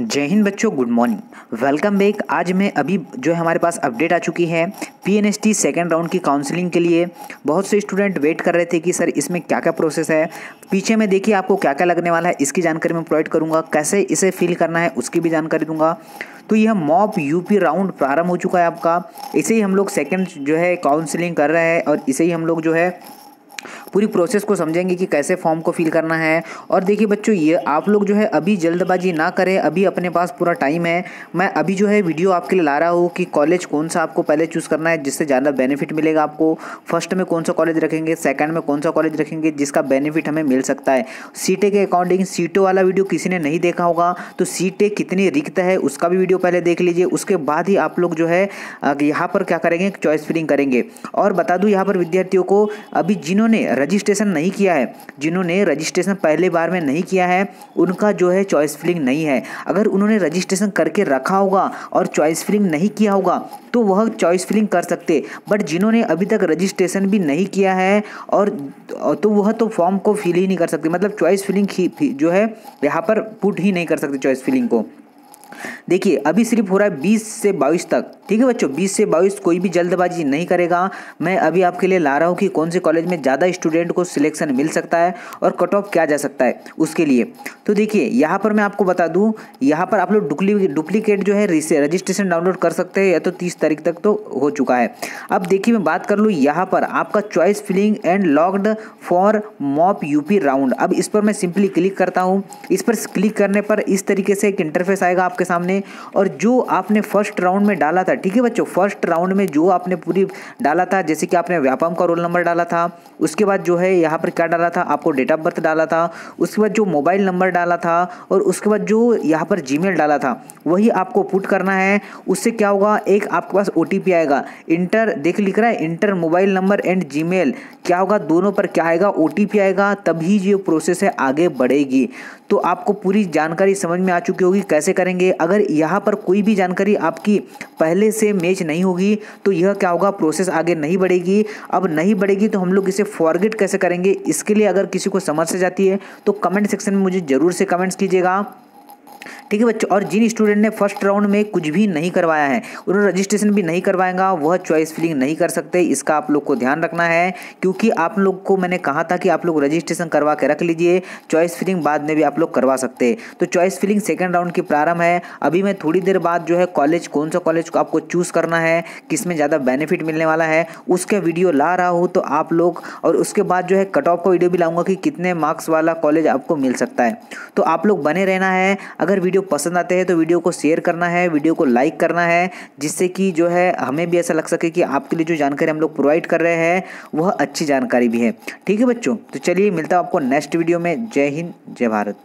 जय हिंद बच्चों good morning welcome back आज मैं अभी जो है हमारे पास अपडेट आ चुकी है P N S T second round की काउंसलिंग के लिए। बहुत से स्टूडेंट वेट कर रहे थे कि, सर, इसमें क्या क्या प्रोसेस है? पीछे में देखिए आपको क्या क्या लगने वाला है। इसकी जानकारी मैं प्रोवाइड करूँगा। कैसे इसे फिल करना है, उसकी भी जानकारी दूँगा। तो यह मॉप यूपी राउंड प्रारंभ हो चुका है आपका। इसे ही हम लोग सेकेंड जो है काउंसलिंग कर रहे हैं और इसे ही हम लोग जो है पूरी प्रोसेस को समझेंगे कि कैसे फॉर्म को फिल करना है। और देखिए बच्चों, ये आप लोग जो है अभी जल्दबाजी ना करें, अभी अपने पास पूरा टाइम है। मैं अभी जो है वीडियो आपके लिए ला रहा हूँ कि कॉलेज कौन सा आपको पहले चूज़ करना है, जिससे ज़्यादा बेनिफिट मिलेगा आपको। फ़र्स्ट में कौन सा कॉलेज रखेंगे सेकंड में कौन सा कॉलेज रखेंगे, जिसका बेनिफिट हमें मिल सकता है। सीटे के अकॉर्डिंग सीटों वाला वीडियो किसी ने नहीं देखा होगा तो सीटें कितनी रिक्त है, उसका भी वीडियो पहले देख लीजिए। उसके बाद ही आप लोग जो है यहाँ पर क्या करेंगे चॉइस फिलिंग करेंगे। और बता दूँ यहाँ पर विद्यार्थियों को, अभी जिन्होंने रजिस्ट्रेशन नहीं किया है। जिन्होंने रजिस्ट्रेशन पहले बार में नहीं किया है, उनका जो है चॉइस फिलिंग नहीं है। अगर उन्होंने रजिस्ट्रेशन करके रखा होगा और चॉइस फिलिंग नहीं किया होगा तो वह चॉइस फिलिंग कर सकते। बट जिन्होंने अभी तक रजिस्ट्रेशन भी नहीं किया है और तो वह तो फॉर्म को फिल ही नहीं कर सकते। मतलब चॉइस फिलिंग जो है, यहाँ पर पुट ही नहीं कर सकते चॉइस फिलिंग को। देखिए, अभी सिर्फ़ हो रहा है बीस से बाईस तक। ठीक है बच्चों, बीस से बाईस कोई भी जल्दबाजी नहीं करेगा। मैं अभी आपके लिए ला रहा हूँ कि कौन से कॉलेज में ज़्यादा स्टूडेंट को सिलेक्शन मिल सकता है और कट ऑफ़ क्या जा सकता है उसके लिए। तो देखिए, यहाँ पर मैं आपको बता दूँ, यहाँ पर आप लोग डुप्लीकेट जो है रजिस्ट्रेशन डाउनलोड कर सकते हैं, या तो तीस तारीख तक तो हो चुका है। अब देखिए, मैं बात कर लूँ यहाँ पर आपका choice filling and locked for mop up round अब इस पर मैं सिंपली क्लिक करता हूँ। इस पर क्लिक करने पर इस तरीके से एक इंटरफेस आएगा आपके सामने और जो आपने फ़र्स्ट राउंड में डाला था, ठीक है बच्चों? फ़र्स्ट राउंड में जो आपने पूरी डाला था, जैसे कि आपने व्यापम का रोल नंबर डाला था, उसके बाद जो है यहाँ पर क्या डाला था? आपको डेट ऑफ़ बर्थ डाला था, उसके बाद जो मोबाइल नंबर डाला था और उसके बाद जो यहाँ पर जी डाला था, वही आपको पुट करना है। उससे क्या होगा? एक आपके पास ओ आएगा। इंटर देख लिख रहा है इंटर मोबाइल नंबर एंड जी क्या होगा? दोनों पर क्या आएगा? ओटीपी आएगा, तभी जो प्रोसेस है, आगे बढ़ेगी। तो आपको पूरी जानकारी समझ में आ चुकी होगी, कैसे करेंगे? अगर यहाँ पर कोई भी जानकारी आपकी पहले से मैच नहीं होगी तो यह क्या होगा? प्रोसेस आगे नहीं बढ़ेगी। अब नहीं बढ़ेगी तो हम लोग इसे फॉरगेट कैसे करेंगे? इसके लिए अगर किसी को समझ से जाती है तो कमेंट सेक्शन में मुझे ज़रूर से कमेंट्स कीजिएगा। ठीक है बच्चों, और जिन स्टूडेंट ने फ़र्स्ट राउंड में कुछ भी नहीं करवाया है, उन्होंने रजिस्ट्रेशन भी नहीं करवाएगा, वह चॉइस फिलिंग नहीं कर सकते, इसका आप लोग को ध्यान रखना है, क्योंकि आप लोग को मैंने कहा था कि आप लोग रजिस्ट्रेशन करवा के रख लीजिए चॉइस फिलिंग बाद में भी आप लोग करवा सकते। तो चॉइस फिलिंग सेकेंड राउंड की प्रारंभ है, अभी मैं थोड़ी देर बाद जो है कॉलेज कौन सा कॉलेज को आपको चूज़ करना है किसमें ज़्यादा बेनिफिट मिलने वाला है, उसके वीडियो ला रहा हूँ तो आप लोग, और उसके बाद जो है कट ऑफ़ का वीडियो भी लाऊँगा कि कितने मार्क्स वाला कॉलेज आपको मिल सकता है। तो आप लोग बने रहना है, अगर वीडियो पसंद आते हैं तो वीडियो को शेयर करना है, वीडियो को लाइक करना है, जिससे कि जो है, हमें भी ऐसा लग सके कि आपके लिए जो जानकारी हम लोग प्रोवाइड कर रहे हैं, वह अच्छी जानकारी भी है। ठीक है बच्चों तो चलिए मिलता हूँ आपको नेक्स्ट वीडियो में। जय हिंद, जय भारत।